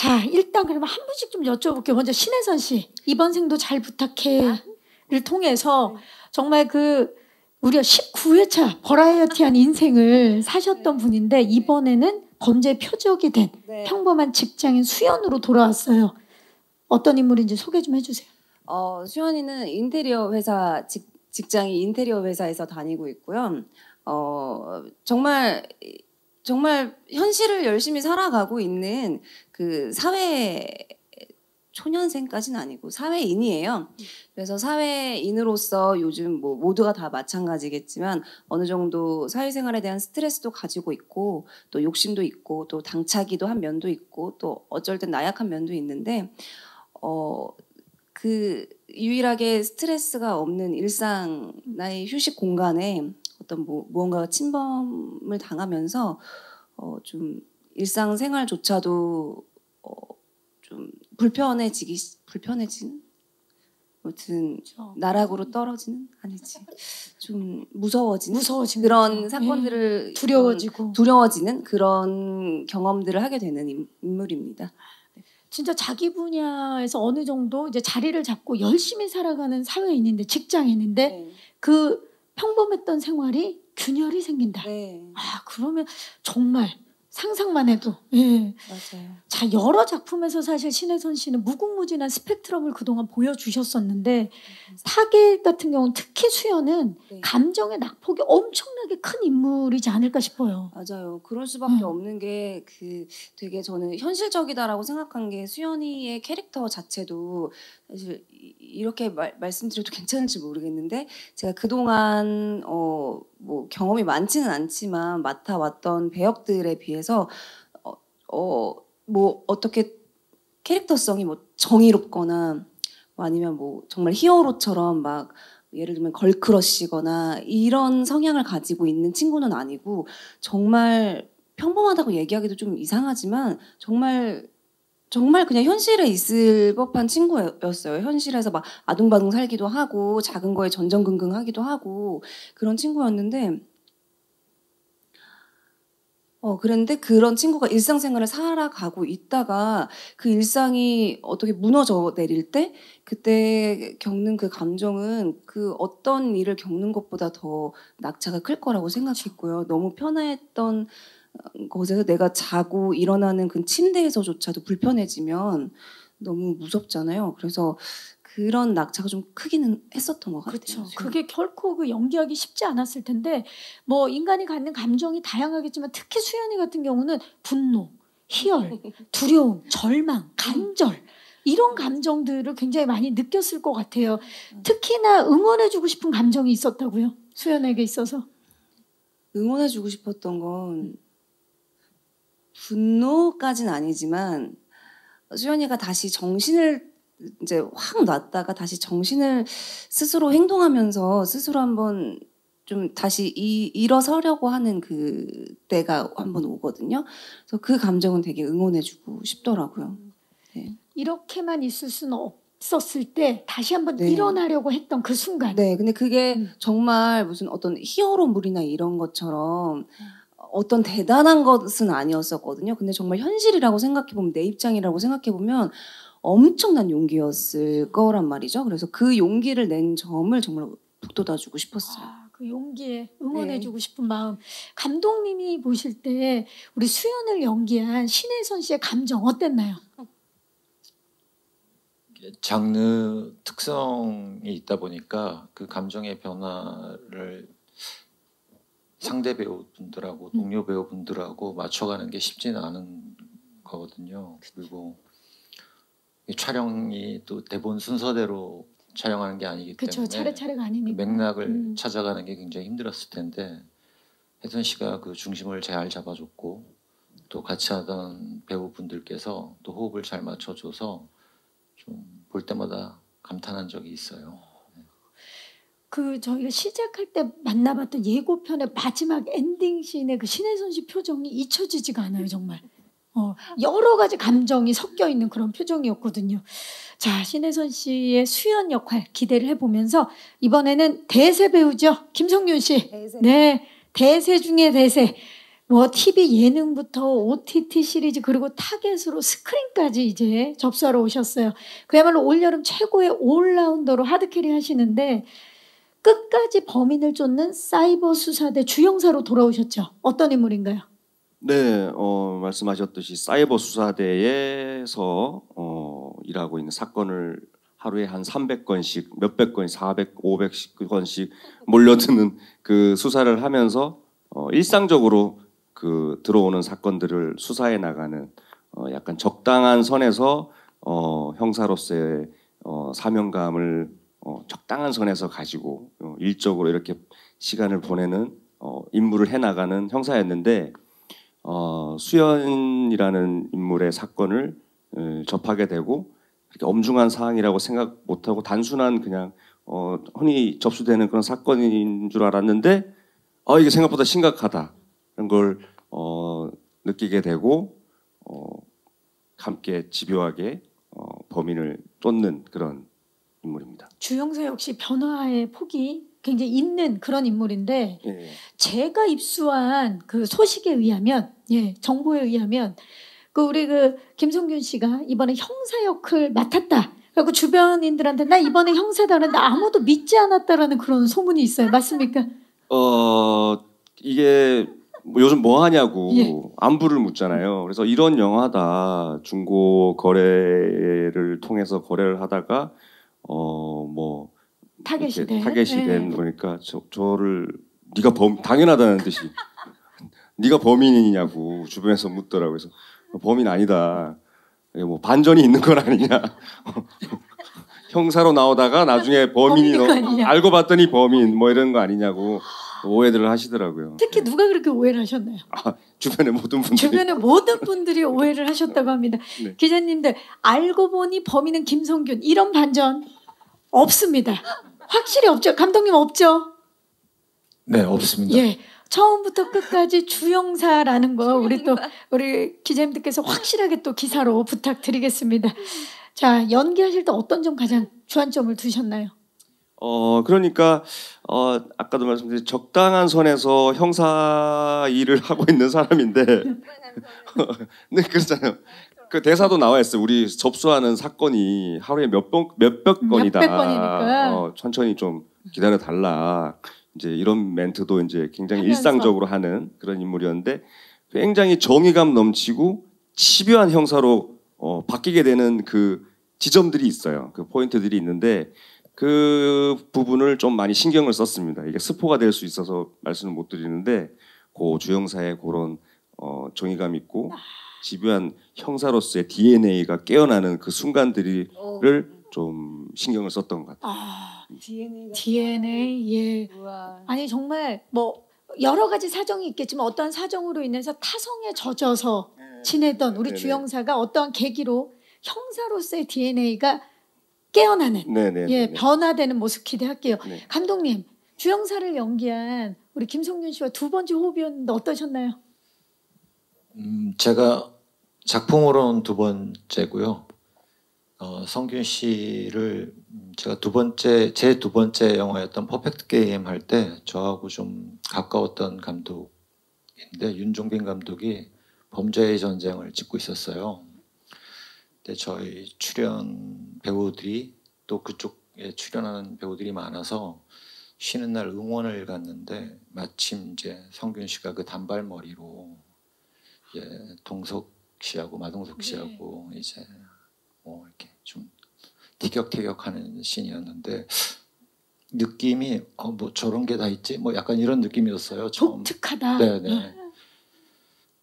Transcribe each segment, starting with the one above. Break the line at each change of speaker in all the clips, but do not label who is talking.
자, 일단 그러면 한 분씩 좀 여쭤볼게요. 먼저 신혜선 씨, 이번 생도 잘 부탁해를 통해서 정말 그 무려 19회차 버라이어티한 인생을 사셨던 분인데 이번에는 범죄 표적이 된
네.
평범한 직장인 수연으로 돌아왔어요. 어떤 인물인지 소개 좀 해주세요.
어, 수연이는 인테리어 회사 직, 직장이 인테리어 회사에서 다니고 있고요. 어, 정말 정말 현실을 열심히 살아가고 있는 그 사회 초년생까지는 아니고 사회인이에요. 그래서 사회인으로서 요즘 뭐 모두가 다 마찬가지겠지만 어느 정도 사회생활에 대한 스트레스도 가지고 있고 또 욕심도 있고 또 당차기도 한 면도 있고 또 어쩔 땐 나약한 면도 있는데 어 그 유일하게 스트레스가 없는 일상 나의 휴식 공간에 어떤 뭐 무언가가 침범을 당하면서 어 좀 일상 생활조차도 어 좀 불편해지기 시- 불편해진 아무튼 나락으로 떨어지는? 아니지. 좀 무서워지는?
무서워지는
그런. 사건들을
예, 두려워지고.
두려워지는 그런 경험들을 하게 되는 인- 인물입니다.
진짜 자기 분야에서 어느 정도 이제 자리를 잡고 열심히 살아가는 사회인인데 직장인인데
네.
그 평범했던 생활이 균열이 생긴다.
네,
아 그러면 정말 상상만 해도 예.
맞아요.
자 여러 작품에서 사실 신혜선 씨는 무궁무진한 스펙트럼을 그동안 보여주셨었는데 타겟 같은 경우는 특히 수연은
네.
감정의 낙폭이 엄청나게 큰 인물이지 않을까 싶어요.
맞아요. 그럴 수밖에
음.
없는 게 그 되게 저는 현실적이다라고 생각한 게 수연이의 캐릭터 자체도 사실 이- 이렇게 말, 말씀드려도 괜찮을지 모르겠는데 제가 그동안 어 뭐 경험이 많지는 않지만 맡아왔던 배역들에 비해서 어, 어, 뭐 어떻게 캐릭터성이 뭐 정의롭거나 뭐 아니면 뭐 정말 히어로처럼 막 예를 들면 걸크러쉬거나 이런 성향을 가지고 있는 친구는 아니고 정말 평범하다고 얘기하기도 좀 이상하지만 정말 정말 그냥 현실에 있을 법한 친구였어요. 현실에서 막 아둥바둥 살기도 하고 작은 거에 전전긍긍 하기도 하고 그런 친구였는데 어 그랬는데 그런 친구가 일상생활을 살아가고 있다가 그 일상이 어떻게 무너져 내릴 때 그때 겪는 그 감정은 그 어떤 일을 겪는 것보다 더 낙차가 클 거라고 생각했고요. 너무 편했던 곳에서 내가 자고 일어나는 그 침대에서조차도 불편해지면 너무 무섭잖아요. 그래서 그런 낙차가 좀 크기는 했었던 것 같아요.
그렇죠. 그게 결코 그 연기하기 쉽지 않았을 텐데 뭐 인간이 갖는 감정이 다양하겠지만 특히 수연이 같은 경우는 분노, 희열, 두려움, 절망, 간절 이런 감정들을 굉장히 많이 느꼈을 것 같아요. 특히나 응원해주고 싶은 감정이 있었다고요. 수연에게 있어서.
응원해주고 싶었던 건 분노까지는 아니지만 수연이가 다시 정신을 이제 확 놨다가 다시 정신을 스스로 행동하면서 스스로 한번 좀 다시 이, 일어서려고 하는 그 때가 한번 오거든요. 그래서 그 감정은 되게 응원해주고 싶더라고요.
이렇게만 있을 수는 없었을 때 다시 한번
네.
일어나려고 했던 그 순간.
네, 근데 그게
음.
정말 무슨 어떤 히어로물이나 이런 것처럼 어떤 대단한 것은 아니었었거든요. 근데 정말 현실이라고 생각해보면 내 입장이라고 생각해보면 엄청난 용기였을 거란 말이죠. 그래서 그 용기를 낸 점을 정말 북돋아주고 싶었어요.
아, 그 용기에 응원해주고 싶은 마음. 감독님이 보실 때 우리 수연을 연기한 신혜선 씨의 감정 어땠나요?
장르 특성이 있다 보니까 그 감정의 변화를 상대 배우분들하고 동료 배우분들하고 맞춰가는 게 쉽지는 않은 거거든요. 그리고 이 촬영이 또 대본 순서대로 촬영하는 게 아니기
그렇죠.
때문에
차례차례가 아니니까.
맥락을
음.
찾아가는 게 굉장히 힘들었을 텐데 혜선 씨가 그 중심을 잘 잡아줬고 또 같이 하던 배우분들께서 또 호흡을 잘 맞춰줘서 좀 볼 때마다 감탄한 적이 있어요.
그 저희가 시작할 때 만나봤던 예고편의 마지막 엔딩 씬의 그 신혜선 씨 표정이 잊혀지지가 않아요, 정말. 어, 여러 가지 감정이 섞여 있는 그런 표정이었거든요. 자, 신혜선 씨의 수연 역할 기대를 해보면서 이번에는 대세 배우죠, 김성균 씨. 네, 대세 중에 대세. 뭐 TV 예능부터 OTT 시리즈 그리고 타겟으로 스크린까지 이제 접수하러 오셨어요. 그야말로 올여름 최고의 올라운더로 하드캐리 하시는데 끝까지 범인을 쫓는 사이버 수사대 주영사로 돌아오셨죠. 어떤 인물인가요?
네, 어, 말씀하셨듯이 사이버 수사대에서 어, 일하고 있는 사건을 하루에 한 300건씩, 몇백 건, 400, 500건씩 몰려드는 그 수사를 하면서 어, 일상적으로 그 들어오는 사건들을 수사해 나가는 어, 약간 적당한 선에서 어, 형사로서의 어, 사명감을 어, 적당한 선에서 가지고 어, 일적으로 이렇게 시간을 보내는 어, 임무를 해 나가는 형사였는데 어, 수연이라는 인물의 사건을 에, 접하게 되고 이렇게 엄중한 사항이라고 생각 못하고 단순한 그냥 어, 흔히 접수되는 그런 사건인 줄 알았는데 아 이게 생각보다 심각하다. 그런 걸 어, 느끼게 되고 어, 함께 집요하게 어, 범인을 쫓는 그런 인물입니다.
주영사 역시 변화의 폭이 굉장히 있는 그런 인물인데
예.
제가 입수한 그 소식에 의하면 예 정보에 의하면 그 우리 그 김성균 씨가 이번에 형사 역을 맡았다. 그리고 주변인들한테 나 이번에 형사다 그랬는데 아무도 믿지 않았다라는 그런 소문이 있어요. 맞습니까?
어 이게 뭐 요즘 뭐 하냐고
예.
안부를 묻잖아요. 그래서 이런 영화다 중고 거래를 통해서 거래를 하다가 어뭐
타겟이 돼.
타겟이
예.
된 거니까 저, 저를 네가 범 당연하다는 듯이 네가 범인이냐고 주변에서 묻더라고요. 그래서 범인 아니다. 뭐 반전이 있는 건 아니냐. 형사로 나오다가 나중에 범인이 너-. 알고 봤더니 범인 뭐 이런 거 아니냐고 오해들을 하시더라고요.
특히 누가 그렇게 오해를 하셨나요?
주변의 모든 분들이
주변의 모든 분들이 오해를 하셨다고 합니다.
네.
기자님들 알고 보니 범인은 김성균 이런 반전 없습니다. 확실히 없죠. 감독님 없죠.
네 없습니다.
예. 처음부터 끝까지 주영사라는 거 우리 또 우리 기자님들께서 확실하게 또 기사로 부탁드리겠습니다. 자 연기하실 때 어떤 점 가장 주안점을 두셨나요?
어 그러니까 어 아까도 말씀드린 적당한 선에서 형사 일을 하고 있는 사람인데 네 그렇잖아요. 그 대사도 나와 있어요. 우리 접수하는 사건이 하루에 몇번 몇백 건이다.
몇백.
어, 천천히 좀 기다려 달라. 이제 이런 멘트도 이제 굉장히
하면서.
일상적으로 하는 그런 인물이었는데 굉장히 정의감 넘치고 집요한 형사로 어, 바뀌게 되는 그 지점들이 있어요. 그 포인트들이 있는데 그 부분을 좀 많이 신경을 썼습니다. 이게 스포가 될 수 있어서 말씀을 못 드리는데 고 주형사의 그런 어, 정의감 있고 집요한 형사로서의 DNA가 깨어나는 그 순간들이를 좀 신경을 썼던 것 같아요.
아
DNA.
DNA 예.
우와.
아니 정말 뭐 여러 가지 사정이 있겠지만 어떠한 사정으로 인해서 타성에 젖어서 지내던 우리
네네.
주영사가 어떠한 계기로 형사로서의 DNA가 깨어나는
네네.
예 변화되는 모습 기대할게요.
네.
감독님 주영사를 연기한 우리 김성균 씨와 두 번째 호흡이었는데 어떠셨나요?
음, 제가 작품으로는 두 번째고요. 어, 성균 씨를 음, 제가 두 번째 제 두 번째 영화였던 퍼펙트 게임 할 때 저하고 좀 가까웠던 감독인데 윤종빈 감독이 범죄의 전쟁을 찍고 있었어요. 근데 저희 출연 배우들이 또 그쪽에 출연하는 배우들이 많아서 쉬는 날 응원을 갔는데 마침 이제 성균 씨가 그 단발머리로 예, 동석 씨하고 마동석 씨하고 이제 뭐 이렇게 좀 티격태격하는 씬이었는데 느낌이 어, 뭐 저런 게 다 있지 뭐 약간 이런 느낌이었어요.
독특하다.
네네.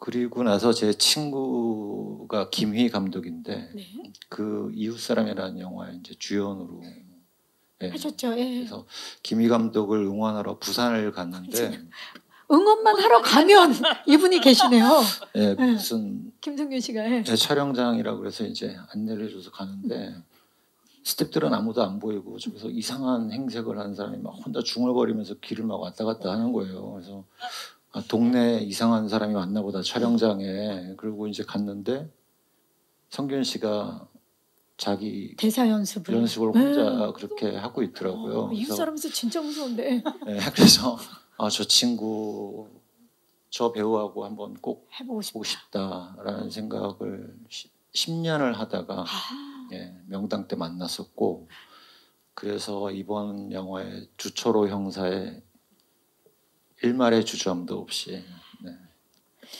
그리고 나서 제 친구가 김희 감독인데
네.
그 이웃 사람이라는 영화에 이제 주연으로 예,
하셨죠. 예.
그래서 김희 감독을 응원하러 부산을 갔는데
응원만 하러 가면 이분이 계시네요.
예,
네.
무슨
김성균 씨가 예.
제 촬영장이라 그래서 이제 안내를 해줘서 가는데 스탭들은 아무도 안 보이고 저기서 이상한 행색을 하는 사람이 막 혼자 중얼거리면서 길을 막 왔다 갔다 하는 거예요. 그래서 아, 동네 이상한 사람이 왔나 보다 촬영장에 그리고 이제 갔는데 성균 씨가 자기
대사 연습을
연습을
네.
혼자 그렇게 하고 있더라고요.
어, 이웃 사람에서 진짜 무서운데.
네, 그래서 아, 저 친구 저 배우하고 한번 꼭
해보고 싶다.
보고 싶다라는 생각을 10 년을 하다가
아,
예, 명당 때 만났었고 그래서 이번 영화의 주초로 형사의 일말의 주저함도 없이 네.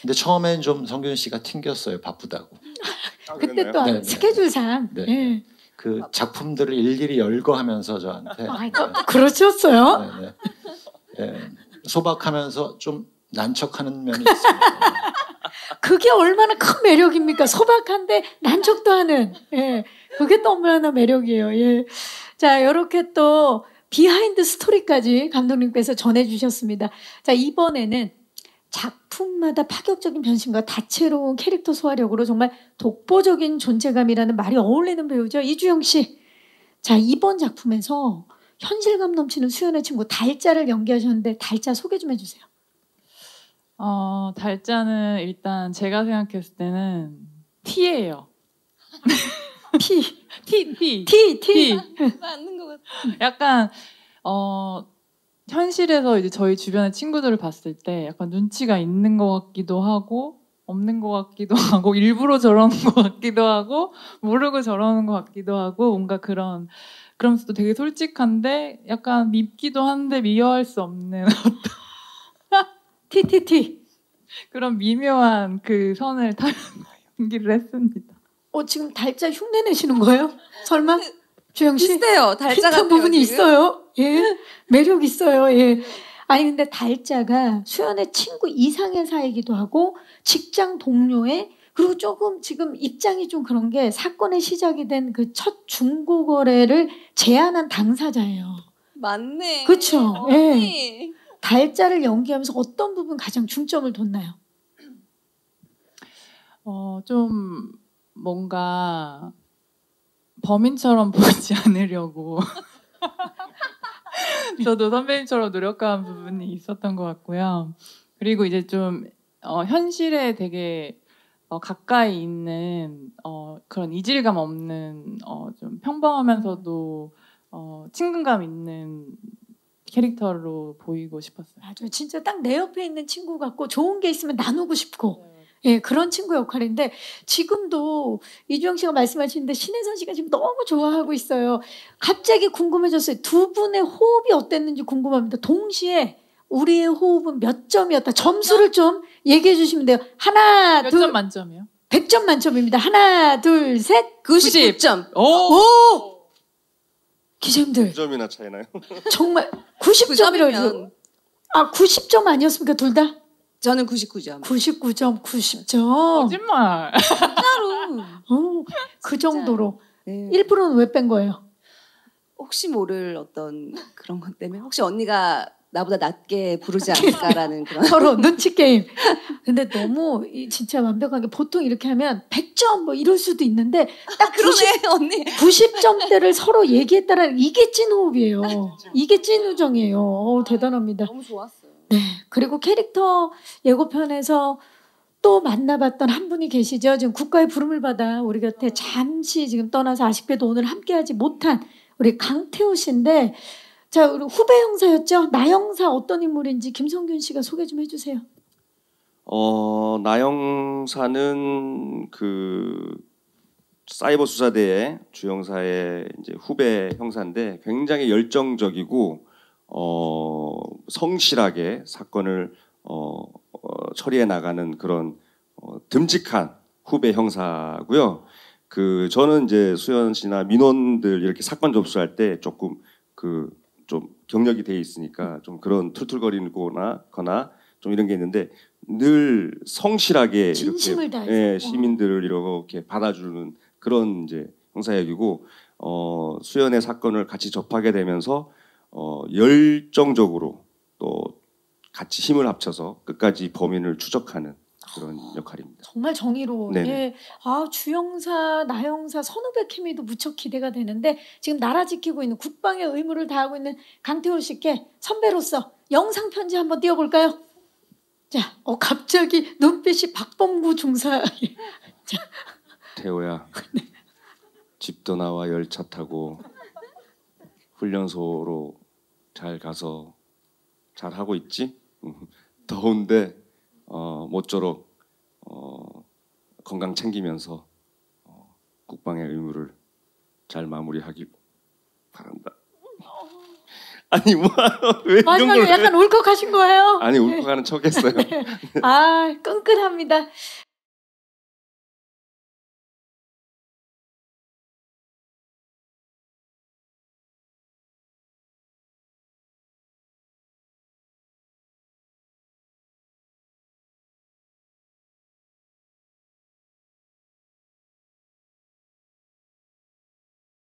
근데 처음엔 좀 성균 씨가 튕겼어요 바쁘다고
그때 또
네, 네.
스케줄상.
네.
예.
그 작품들을 일일이 열거하면서 저한테
아, 그러셨어요?
네, 네. 예, 소박하면서 좀 난척하는 면이 있습니다.
그게 얼마나 큰 매력입니까? 소박한데 난척도 하는. 예. 그게 또 얼마나 매력이에요. 예. 자, 이렇게 또 비하인드 스토리까지 감독님께서 전해주셨습니다. 자, 이번에는 작품마다 파격적인 변신과 다채로운 캐릭터 소화력으로 정말 독보적인 존재감이라는 말이 어울리는 배우죠. 이주영 씨. 자, 이번 작품에서 현실감 넘치는 수연의 친구 달자를 연기하셨는데 달자 소개 좀 해주세요.
어, 달자는 일단 제가 생각했을 때는 T예요.
T,
T, T.
T, T.
맞는 것 같아.
약간 어 현실에서 이제 저희 주변의 친구들을 봤을 때 약간 눈치가 있는 것 같기도 하고 없는 것 같기도 하고 일부러 저러는 것 같기도 하고 모르고 저러는 것 같기도 하고 뭔가 그런 그러면서도 되게 솔직한데 약간 밉기도 한데 미워할 수 없는
T, T, T.
그런 미묘한 그 선을 타는 연기를 했습니다.
어, 지금 달자 흉내 내시는 거예요? 설마? 주영 씨?
비슷해요. 달자 같은
부분이 있어요. 예. 매력 있어요. 예. 아니 근데 달자가 수연의 친구 이상의 사이기도 하고 직장 동료의 그리고 조금 지금 입장이 좀 그런 게 사건의 시작이 된 그 첫 중고 거래를 제안한 당사자예요.
맞네.
그쵸?
언니.
달자를 연기하면서 어떤 부분 가장 중점을 뒀나요?
어, 좀 뭔가 범인처럼 보이지 않으려고 저도 선배님처럼 노력한 부분이 있었던 것 같고요. 그리고 이제 좀 어, 현실에 되게 어, 가까이 있는 어, 그런 이질감 없는 어, 좀 평범하면서도 어, 친근감 있는 캐릭터로 보이고 싶었어요.
맞아요. 진짜 딱 내 옆에 있는 친구 같고 좋은 게 있으면 나누고 싶고 예, 그런 친구 역할인데 지금도 이주영 씨가 말씀하시는데 신혜선 씨가 지금 너무 좋아하고 있어요. 갑자기 궁금해졌어요. 두 분의 호흡이 어땠는지 궁금합니다. 동시에 우리의 호흡은 몇 점이었다. 점수를 좀 얘기해 주시면 돼요. 하나,
몇
둘,
점 만점이요?
100점 만점입니다. 하나, 둘, 셋.
99점.
오!
오! 기자님들
9점이나 차이나요?
정말 90점이라고 해요. 아, 90점 아니었습니까? 둘 다?
저는 99점.
99점, 90점.
거짓말.
진짜로.
어, 그 정도로.
네.
1%는 왜 뺀 거예요?
혹시 모를 어떤 그런 것 때문에 혹시 언니가 나보다 낮게 부르지 않을까라는 그런
서로 눈치 게임. 근데 너무 이 진짜 완벽하게 보통 이렇게 하면 100점 뭐 이럴 수도 있는데 딱 90,
그러네 언니
90점대를 서로 얘기했다라는 이게 찐 호흡이에요. 이게 찐 우정이에요. 어, 대단합니다.
너무 좋았어요.
네. 그리고 캐릭터 예고편에서 또 만나봤던 한 분이 계시죠. 지금 국가의 부름을 받아 우리 곁에 잠시 지금 떠나서 아쉽게도 오늘 함께하지 못한 우리 강태호 씨인데 자, 우리 후배 형사였죠. 나 형사 어떤 인물인지 김성균 씨가 소개 좀 해주세요.
어, 나영사는 그 사이버 수사대의 주영사의 이제 후배 형사인데 굉장히 열정적이고 어, 성실하게 사건을 어, 어, 처리해 나가는 그런 어, 듬직한 후배 형사고요. 그 저는 이제 수연 씨나 민원들 이렇게 사건 접수할 때 조금 그 좀 경력이 돼 있으니까 좀 그런 툴툴거리거나 거나 좀 이런 게 있는데 늘 성실하게 이렇게. 예, 시민들을 이렇게 받아주는 그런 이제 형사역이고 어, 수연의 사건을 같이 접하게 되면서 어, 열정적으로 또 같이 힘을 합쳐서 끝까지 범인을 추적하는 그런 역할입니다.
정말 정의로운.
네네.
예. 아 주영사, 나영사, 선후배 케미도 무척 기대가 되는데 지금 나라 지키고 있는 국방의 의무를 다하고 있는 강태호 씨께 선배로서 영상 편지 한번 띄워볼까요? 자, 어 갑자기 눈빛이 박범구 중사.
태호야, 집도 나와 열차 타고 훈련소로 잘 가서 잘 하고 있지? 음, 더운데 모쪼록 어, 건강 챙기면서 어, 국방의 의무를 잘 마무리하기 바란다. 아니 뭐왜
마지막에
걸
약간 울컥하신 거예요?
아니 울컥하는 척했어요.
아 끈끈합니다.